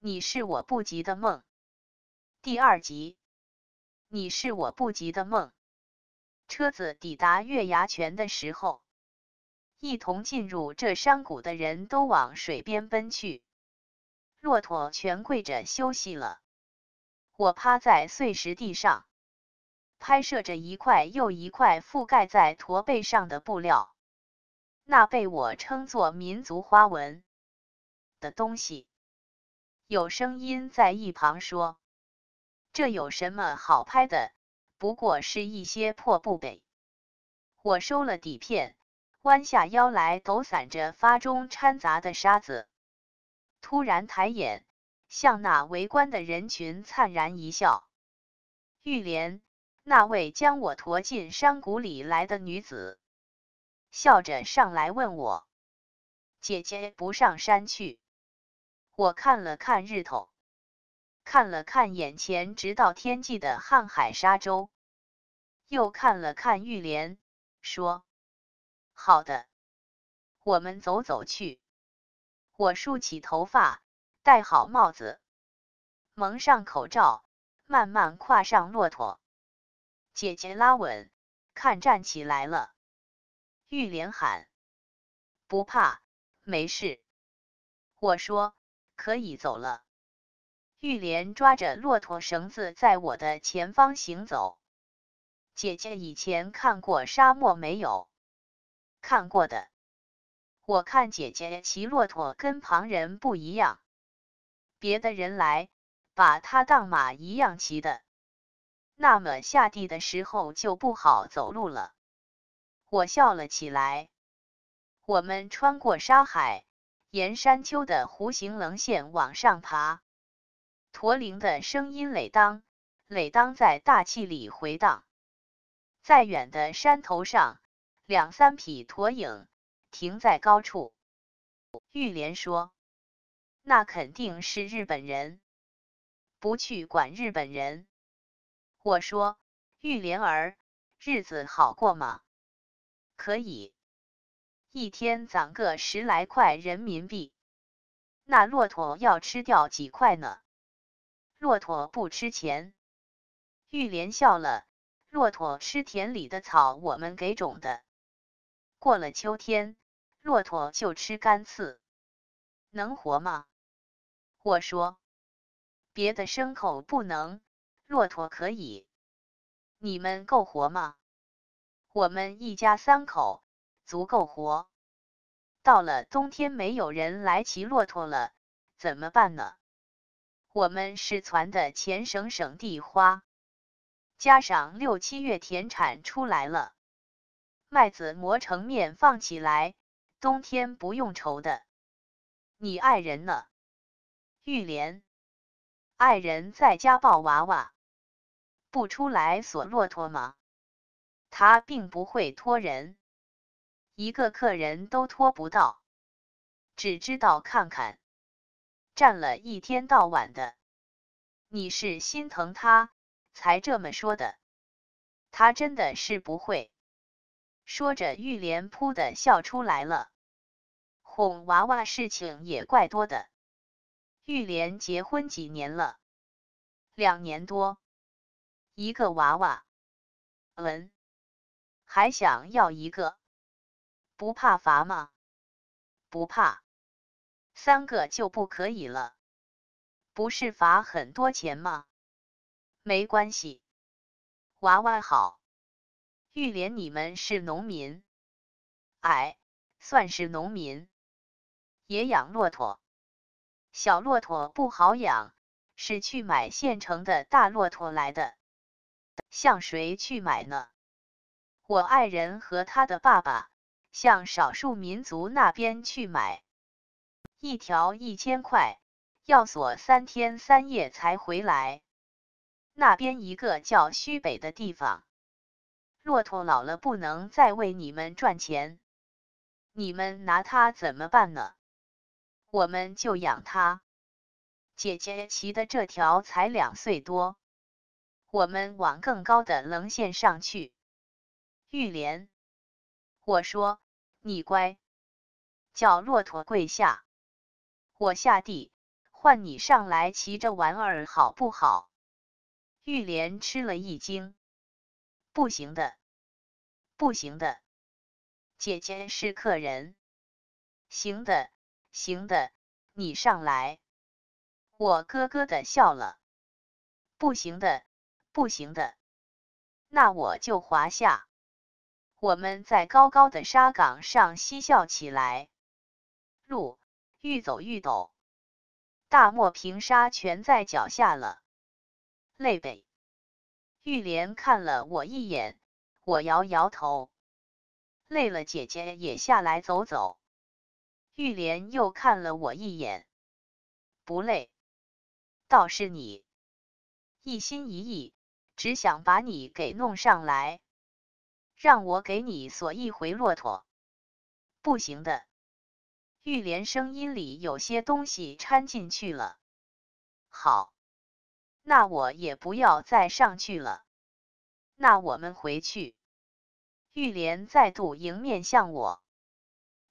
你是我不及的梦。第二集，你是我不及的梦。车子抵达月牙泉的时候，一同进入这山谷的人都往水边奔去，骆驼全跪着休息了。我趴在碎石地上，拍摄着一块又一块覆盖在驼背上的布料，那被我称作民族花纹的东西。有声音在一旁说：“这有什么好拍的？不过是一些破布呗。”我收了底片，弯下腰来抖散着发中掺杂的沙子，突然抬眼。向那围观的人群灿然一笑。玉莲，那位将我驮进山谷里来的女子，笑着上来问我：“姐姐不上山去？”我看了看日头，看了看眼前直到天际的瀚海沙洲，又看了看玉莲，说：“好的，我们走走去。”我梳起头发。戴好帽子，蒙上口罩，慢慢跨上骆驼。姐姐拉稳，看站起来了。玉莲喊：“不怕，没事。”我说：“可以走了。”玉莲抓着骆驼绳子，在我的前方行走。姐姐以前看过沙漠没有？看过的。我看姐姐骑骆驼跟旁人不一样。别的人来把他当马一样骑的，那么下地的时候就不好走路了。我笑了起来。我们穿过沙海，沿山丘的弧形棱线往上爬。驼铃的声音垒当垒当在大气里回荡。在远的山头上，两三匹驼影停在高处。玉莲说。那肯定是日本人，不去管日本人。我说，玉莲儿，日子好过吗？可以，一天攒个十来块人民币。那骆驼要吃掉几块呢？骆驼不吃钱。玉莲笑了，骆驼吃田里的草，我们给种的。过了秋天，骆驼就吃干刺，能活吗？我说：“别的牲口不能，骆驼可以。你们够活吗？我们一家三口足够活。到了冬天，没有人来骑骆驼了，怎么办呢？我们是攒的钱省省地花，加上六七月田产出来了，麦子磨成面放起来，冬天不用愁的。你爱人呢？”玉莲，爱人在家抱娃娃，不出来锁骆驼吗？他并不会托人，一个客人都拖不到，只知道看看，站了一天到晚的。你是心疼他才这么说的，他真的是不会。说着，玉莲扑的笑出来了。哄娃娃事情也怪多的。玉莲结婚几年了？两年多，一个娃娃。嗯，还想要一个？不怕罚吗？不怕，三个就不可以了。不是罚很多钱吗？没关系，娃娃好。玉莲，你们是农民？哎，算是农民，也养骆驼。小骆驼不好养，是去买现成的大骆驼来的。向谁去买呢？我爱人和他的爸爸向少数民族那边去买，一条一千块，要锁三天三夜才回来。那边一个叫虚北的地方，骆驼老了不能再为你们赚钱，你们拿它怎么办呢？我们就养它。姐姐骑的这条才两岁多，我们往更高的棱线上去。玉莲，我说你乖，叫骆驼跪下。我下地，换你上来骑着玩儿好不好？”玉莲吃了一惊：“不行的，不行的，姐姐是客人。”“行的，行的，你上来。”我咯咯的笑了。“不行的，不行的，那我就滑下。”我们在高高的沙岗上嬉笑起来，路愈走愈陡，大漠平沙全在脚下了。累呗。玉莲看了我一眼，我摇摇头。累了，姐姐也下来走走。玉莲又看了我一眼，不累，倒是你一心一意，只想把你给弄上来。让我给你锁一回骆驼，不行的。玉莲声音里有些东西掺进去了。好，那我也不要再上去了。那我们回去。玉莲再度迎面向我，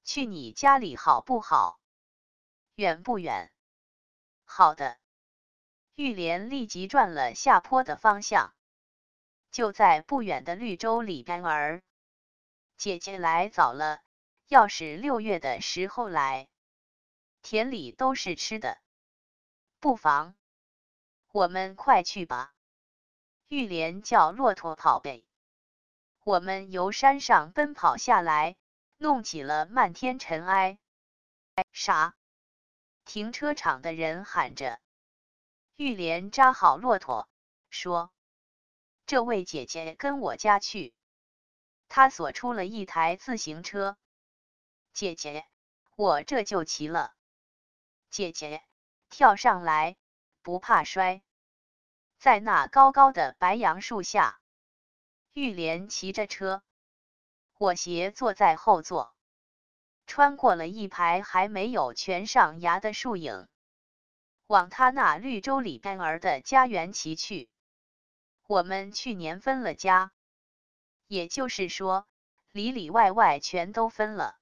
去你家里好不好？远不远？好的。玉莲立即转了下坡的方向。就在不远的绿洲里边儿，姐姐来早了，要是六月的时候来，田里都是吃的，不妨，我们快去吧。玉莲叫骆驼跑呗，我们由山上奔跑下来，弄起了漫天尘埃。啥？停车场的人喊着。玉莲扎好骆驼，说。这位姐姐跟我家去，她锁出了一台自行车。姐姐，我这就骑了。姐姐，跳上来，不怕摔。在那高高的白杨树下，玉莲骑着车，我斜坐在后座，穿过了一排还没有全上芽的树影，往他那绿洲里边儿的家园骑去。我们去年分了家，也就是说，里里外外全都分了，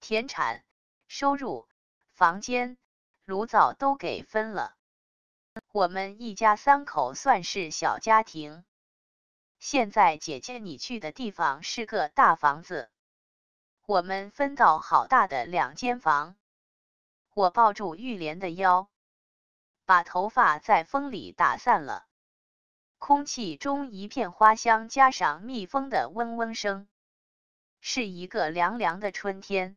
田产、收入、房间、炉灶都给分了。我们一家三口算是小家庭。现在姐姐你去的地方是个大房子，我们分到好大的两间房。我抱住玉莲的腰，把头发在风里打散了。空气中一片花香，加上蜜蜂的嗡嗡声，是一个凉凉的春天。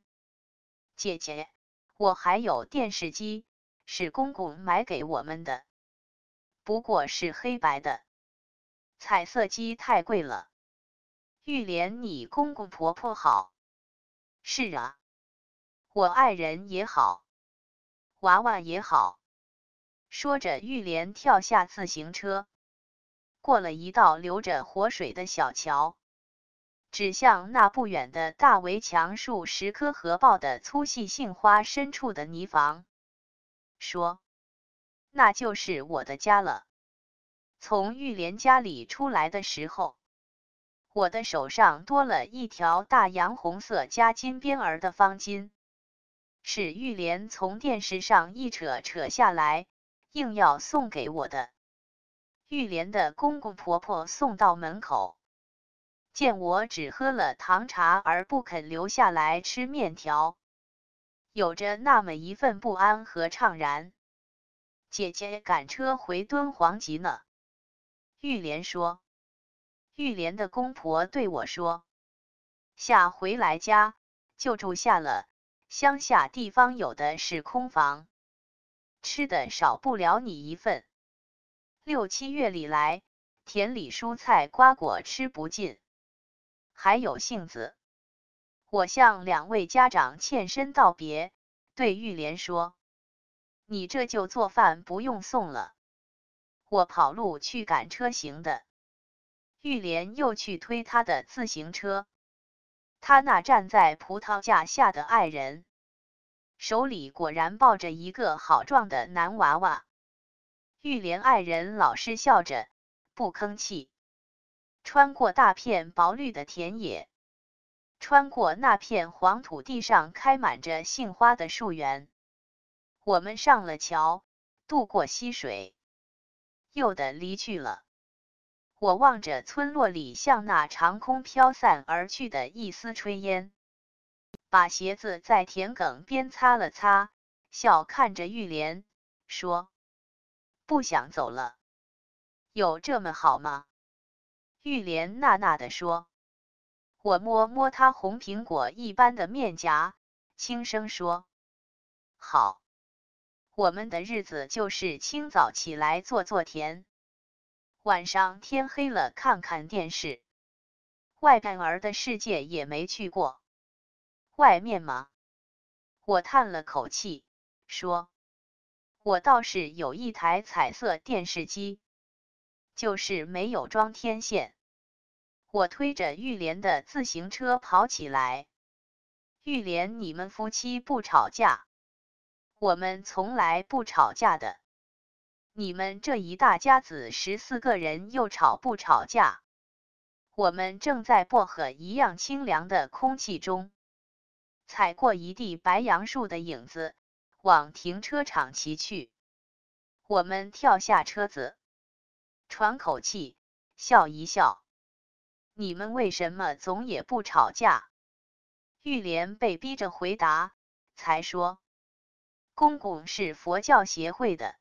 姐姐，我还有电视机，是公公买给我们的，不过是黑白的，彩色机太贵了。玉莲，你公公婆婆好？是啊，我爱人也好，娃娃也好。说着，玉莲跳下自行车。过了一道流着活水的小桥，指向那不远的大围墙数十棵合抱的粗细杏花深处的泥房，说：“那就是我的家了。”从玉莲家里出来的时候，我的手上多了一条大洋红色加金边儿的方巾，是玉莲从电视上一扯扯下来，硬要送给我的。玉莲的公公婆婆送到门口，见我只喝了糖茶而不肯留下来吃面条，有着那么一份不安和怅然。姐姐赶车回敦煌集呢。玉莲说。玉莲的公婆对我说：“下回来家就住下了，乡下地方有的是空房，吃的少不了你一份。”六七月里来，田里蔬菜瓜果吃不尽，还有杏子。我向两位家长欠身道别，对玉莲说：“你这就做饭不用送了，我跑路去赶车行的。”玉莲又去推他的自行车，他那站在葡萄架下的爱人，手里果然抱着一个好壮的男娃娃。玉莲爱人老是笑着，不吭气。穿过大片薄绿的田野，穿过那片黄土地上开满着杏花的树园，我们上了桥，渡过溪水，又的离去了。我望着村落里向那长空飘散而去的一丝炊烟，把鞋子在田埂边擦了擦，笑看着玉莲说：“不想走了，有这么好吗？”玉莲呐呐的说。我摸摸他红苹果一般的面颊，轻声说：“好，我们的日子就是清早起来做做田，晚上天黑了看看电视。外边儿的世界也没去过。外面吗？”我叹了口气说：“我倒是有一台彩色电视机，就是没有装天线。”我推着玉莲的自行车跑起来。玉莲，你们夫妻不吵架？我们从来不吵架的。你们这一大家子十四个人又吵不吵架？我们正在薄荷一样清凉的空气中，踩过一地白杨树的影子，往停车场骑去。我们跳下车子，喘口气，笑一笑。你们为什么总也不吵架？玉莲被逼着回答，才说：“公公是佛教协会的。”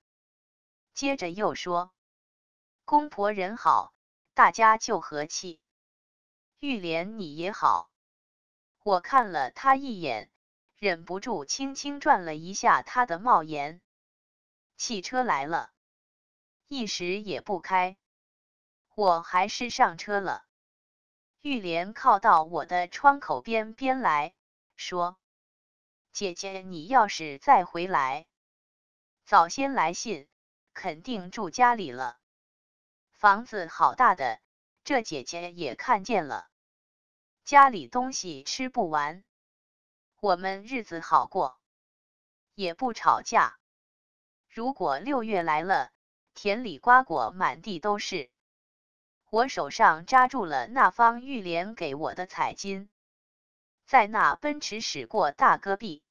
接着又说：“公婆人好，大家就和气。”玉莲你也好，我看了他一眼，忍不住轻轻转了一下他的帽檐。汽车来了，一时也不开，我还是上车了。玉莲靠到我的窗口边边来说：“姐姐，你要是再回来，早先来信，肯定住家里了。房子好大的，这姐姐也看见了。家里东西吃不完，我们日子好过，也不吵架。如果六月来了，田里瓜果满地都是。”我手上扎住了那方玉莲给我的彩金，在那奔驰驶过大戈壁，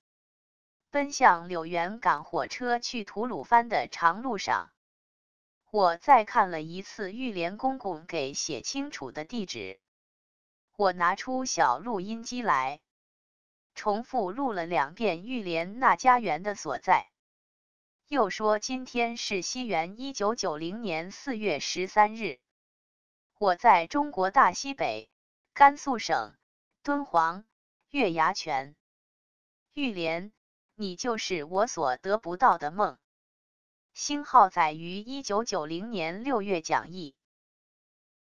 奔向柳园赶火车去吐鲁番的长路上，我再看了一次玉莲公公给写清楚的地址。我拿出小录音机来，重复录了两遍玉莲那家园的所在，又说今天是西元一九九零年四月十三日。我在中国大西北，甘肃省敦煌月牙泉。玉莲，你就是我所得不到的梦。星号载于一九九零年六月讲义。